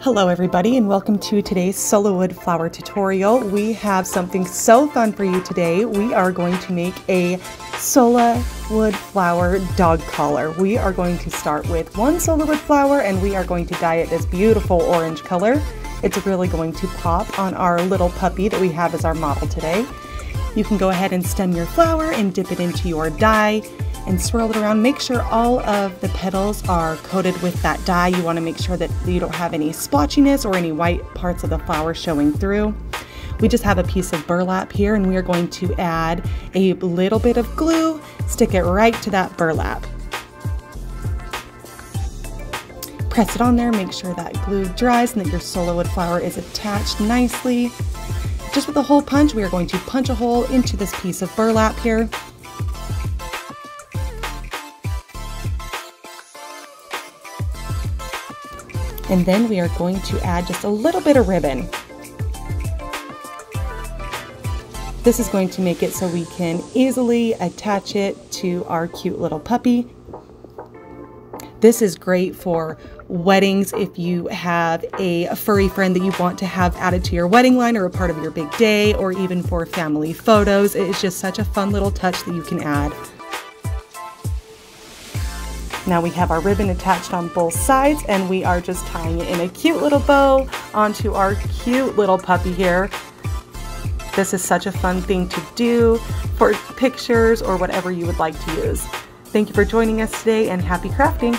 Hello everybody and welcome to today's Sola wood flower tutorial. We have something so fun for you today. We are going to make a Sola wood flower dog collar. We are going to start with one Sola wood flower and we are going to dye it this beautiful orange color. It's really going to pop on our little puppy that we have as our model today. You can go ahead and stem your flower and dip it into your dye and swirl it around. Make sure all of the petals are coated with that dye. You want to make sure that you don't have any splotchiness or any white parts of the flower showing through. We just have a piece of burlap here and we are going to add a little bit of glue, stick it right to that burlap. Press it on there, make sure that glue dries and that your Sola wood flower is attached nicely. Just with a hole punch, we are going to punch a hole into this piece of burlap here. And then we are going to add just a little bit of ribbon. This is going to make it so we can easily attach it to our cute little puppy. This is great for weddings if you have a, furry friend that you want to have added to your wedding line or a part of your big day or even for family photos. It is just such a fun little touch that you can add. Now we have our ribbon attached on both sides and we are just tying it in a cute little bow onto our cute little puppy here. This is such a fun thing to do for pictures or whatever you would like to use. Thank you for joining us today and happy crafting!